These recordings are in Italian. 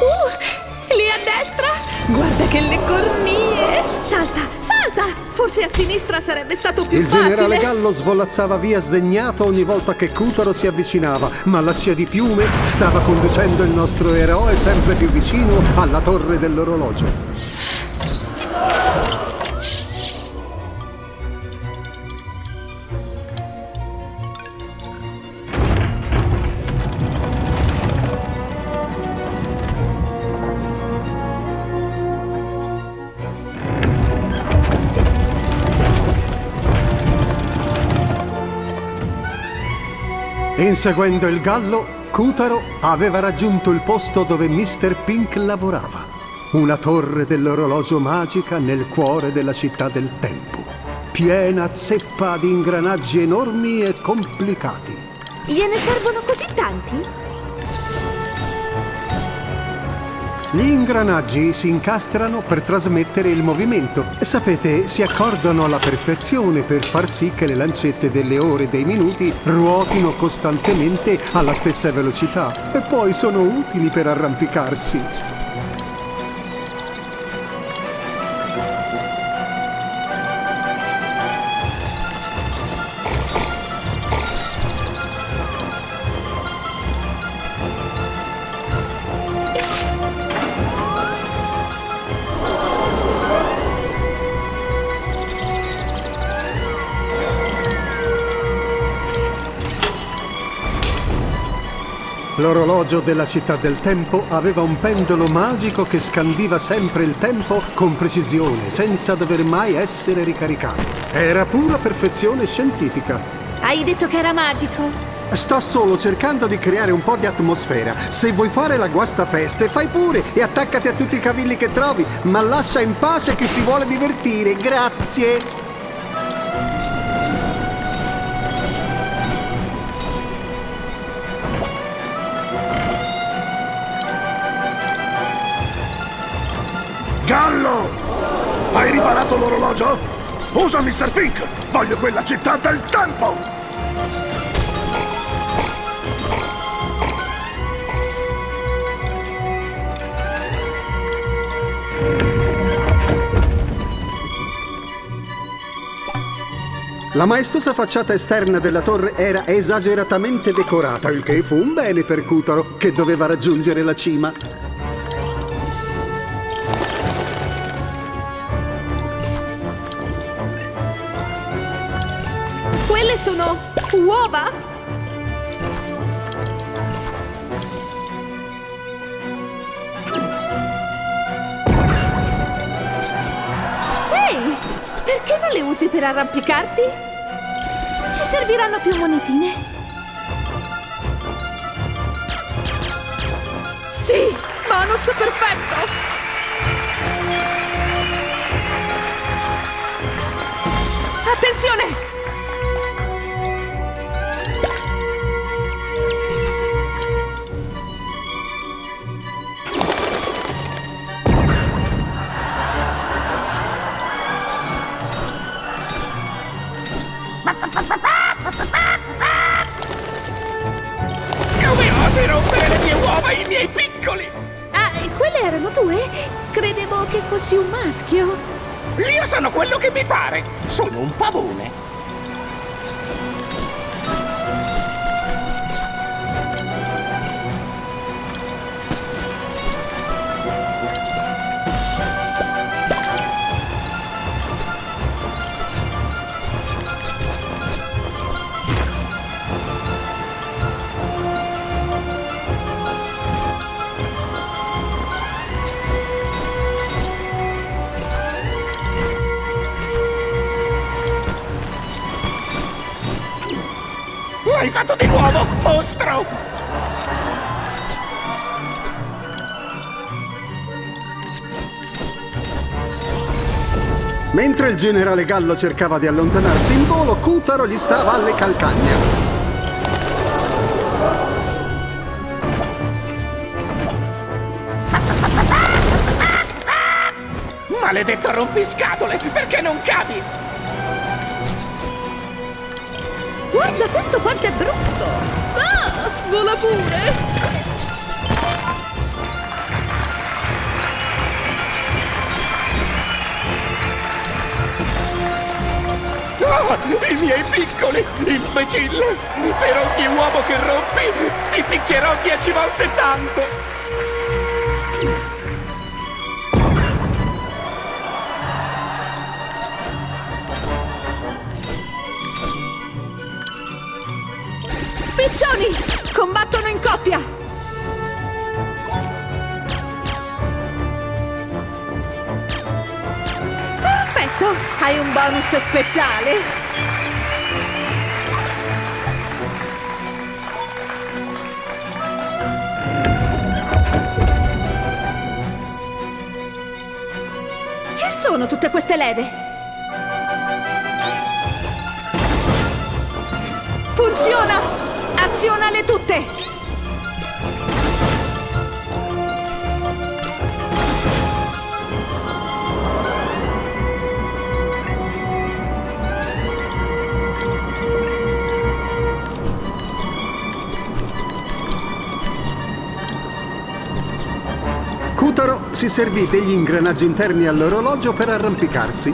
Uh, lì a destra! Guarda che le cornie! Salta, salta! Forse a sinistra sarebbe stato più Il facile. generale Gallo svolazzava via sdegnato ogni volta che Cutaro si avvicinava, ma la scia di piume stava conducendo il nostro eroe sempre più vicino alla torre dell'orologio. Inseguendo il gallo, Cutaro aveva raggiunto il posto dove Mr. Pink lavorava. Una torre dell'orologio magica nel cuore della città del tempo, piena zeppa di ingranaggi enormi e complicati. Gliene servono così tanti? Gli ingranaggi si incastrano per trasmettere il movimento. Sapete, si accordano alla perfezione per far sì che le lancette delle ore e dei minuti ruotino costantemente alla stessa velocità e poi sono utili per arrampicarsi. L'orologio della città del tempo aveva un pendolo magico che scandiva sempre il tempo con precisione, senza dover mai essere ricaricato. Era pura perfezione scientifica. Hai detto che era magico? Sto solo cercando di creare un po' di atmosfera. Se vuoi fare la guastafeste, fai pure e attaccati a tutti i cavilli che trovi, ma lascia in pace chi si vuole divertire. Grazie. Hai riparato l'orologio? Usa Mr. Pink! Voglio quella città del tempo! La maestosa facciata esterna della torre era esageratamente decorata, il che fu un bene per Cutaro, che doveva raggiungere la cima. Quelle sono uova? Ehi, perché non le usi per arrampicarti? Ci serviranno più monetine. Sì, bonus perfetto! Fossi un maschio. Io sono quello che mi pare. Sono un pavone. L'hai fatto di nuovo, mostro! Mentre il generale Gallo cercava di allontanarsi in volo, Cutaro gli stava alle calcagna. maledetto rompiscatole! Perché non cadi? Guarda questo quanto è brutto! Ah, vola pure! Ah, I miei piccoli! Imbecille! Per ogni uomo che rompi, ti picchierò dieci volte tanto! Coppia! Perfetto! Hai un bonus speciale! Che sono tutte queste leve? Funziona! Azionale tutte! Kutaro si servì degli ingranaggi interni all'orologio per arrampicarsi.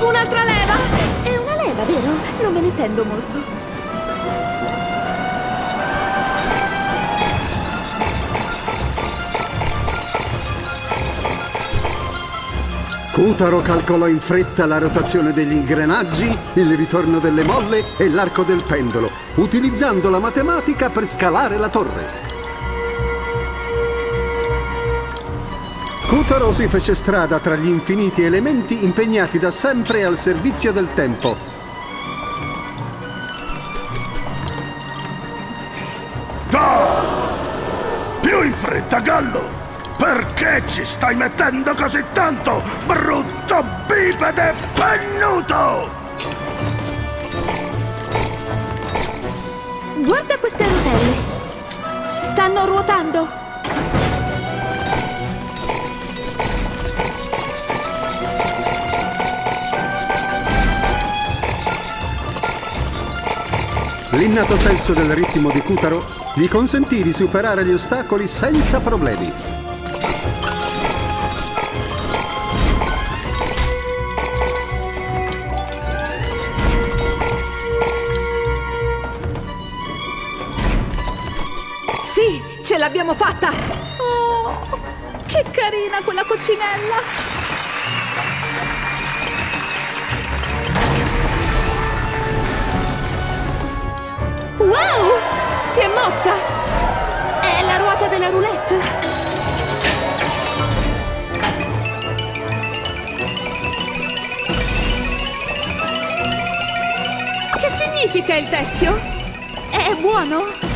Un'altra leva? È una leva, vero? Non me ne intendo molto. Kutaro calcolò in fretta la rotazione degli ingranaggi, il ritorno delle molle e l'arco del pendolo, utilizzando la matematica per scalare la torre. Kutaro si fece strada tra gli infiniti elementi impegnati da sempre al servizio del tempo. Più in fretta, Gallo! Perché ci stai mettendo così tanto, brutto bipede pennuto? Guarda queste rotelle. Stanno ruotando. L'innato senso del ritmo di Kutaro gli consentì di superare gli ostacoli senza problemi. L'abbiamo fatta! Oh, che carina quella coccinella! Wow! Si è mossa! È la ruota della roulette! Che significa il teschio? È buono?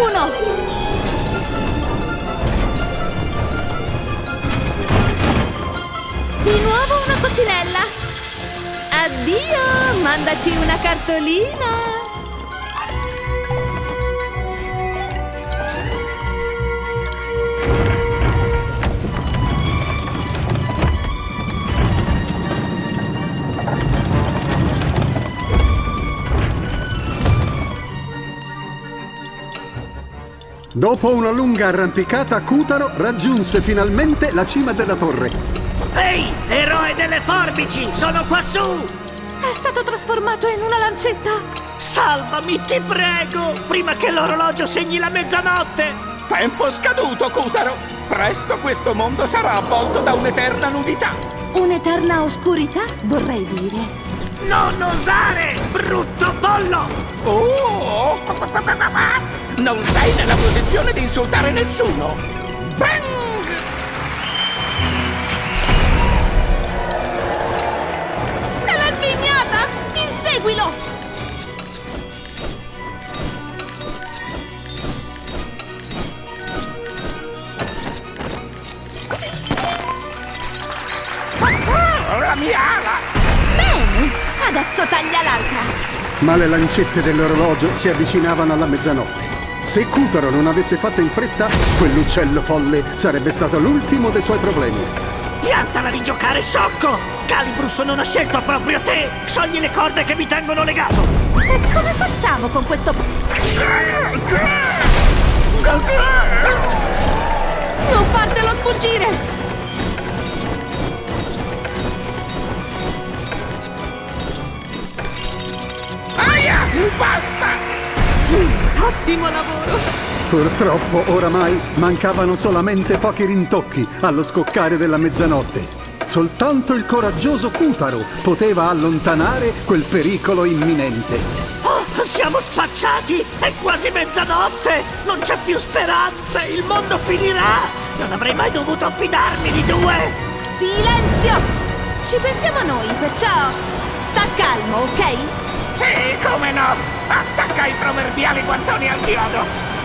Uno! Di nuovo una coccinella! Addio! Mandaci una cartolina! Dopo una lunga arrampicata, Kutaro raggiunse finalmente la cima della torre. Ehi, eroe delle forbici, sono quassù! È stato trasformato in una lancetta! Salvami, ti prego, prima che l'orologio segni la mezzanotte! Tempo scaduto, Kutaro! Presto questo mondo sarà avvolto da un'eterna nudità! Un'eterna oscurità, vorrei dire. Non osare, brutto pollo! Oh! Non sei nella posizione di insultare nessuno! Bang! Se l'è svignata! Inseguilo! Ah, la ala! Bene! Adesso taglia l'altra! Ma le lancette dell'orologio si avvicinavano alla mezzanotte. Se Cutaro non avesse fatto in fretta, quell'uccello folle sarebbe stato l'ultimo dei suoi problemi. Piantala di giocare, sciocco! Calibrus non ha scelto proprio te! Sciogli le corde che mi tengono legato! E come facciamo con questo... Non fartelo sfuggire! Aia! Basta! Ottimo lavoro! Purtroppo oramai mancavano solamente pochi rintocchi allo scoccare della mezzanotte. Soltanto il coraggioso Cutaro poteva allontanare quel pericolo imminente. Oh, siamo spacciati! È quasi mezzanotte! Non c'è più speranza! Il mondo finirà! Non avrei mai dovuto fidarmi di due! Silenzio! Ci pensiamo noi, perciò sta calmo, ok? Sì, come no! Attacca i proverbiali guantoni al chiodo!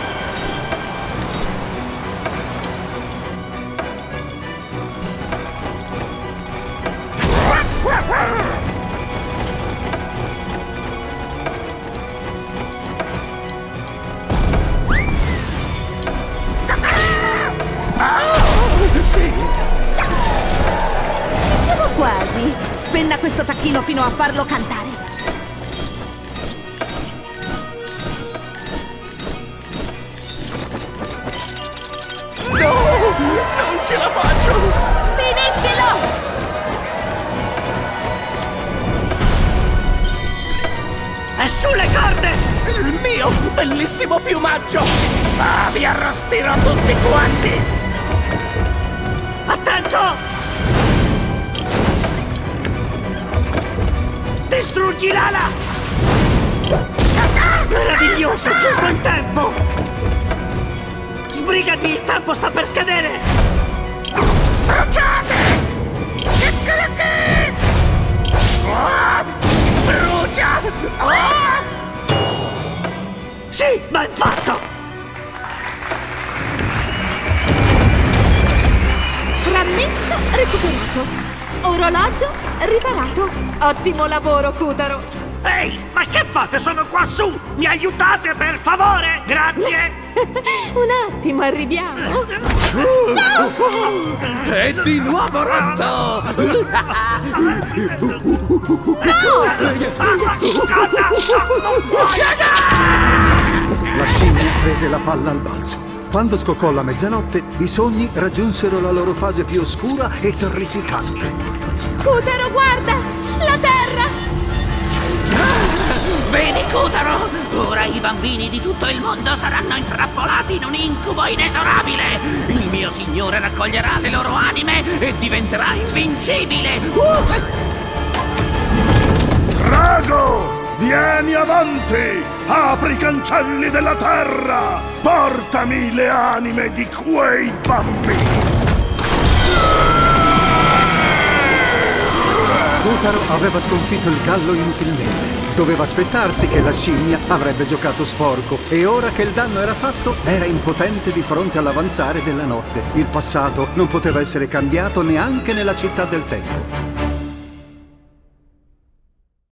Sì, Ci siamo quasi! Spenna questo tacchino fino a farlo cantare! Ce la faccio! Finiscilo! È sulle corde! Il mio bellissimo piumaggio! Ah, vi arrostirò tutti quanti! Attento! Distruggi l'ala! Meraviglioso, giusto in tempo! Sbrigati, il tempo sta per scadere! Bruciate! Eccolo qui! Ah, brucia! Ah! Sì, ben fatto! Frammento recuperato! Orologio riparato! Ottimo lavoro, Cutaro! Ehi, ma che fate? Sono qua su! Mi aiutate, per favore! Grazie! Un attimo, arriviamo! È di nuovo rotto! Cosa? Non puoi! La scimmia prese la palla al balzo. Quando scoccò la mezzanotte, i sogni raggiunsero la loro fase più oscura e terrificante. Cutaro, guarda! La terra! Vedi, Cutaro? Ora i bambini di tutto il mondo saranno intrappolati in un incubo inesorabile! Il mio signore raccoglierà le loro anime e diventerà invincibile! Uff! Drago! Vieni avanti! Apri i cancelli della terra! Portami le anime di quei bambini! Kutaro aveva sconfitto il gallo inutilmente. Doveva aspettarsi che la scimmia avrebbe giocato sporco e ora che il danno era fatto era impotente di fronte all'avanzare della notte. Il passato non poteva essere cambiato neanche nella città del tempo.